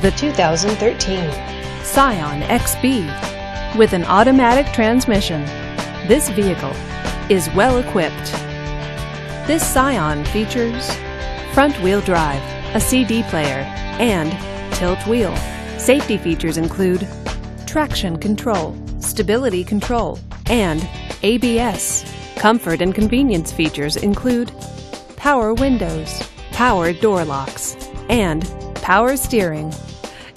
The 2013 Scion XB with an automatic transmission. This vehicle is well equipped. This Scion features front-wheel drive, a CD player, and tilt wheel. Safety features include traction control, stability control, and ABS. Comfort and convenience features include power windows, power door locks, and power steering.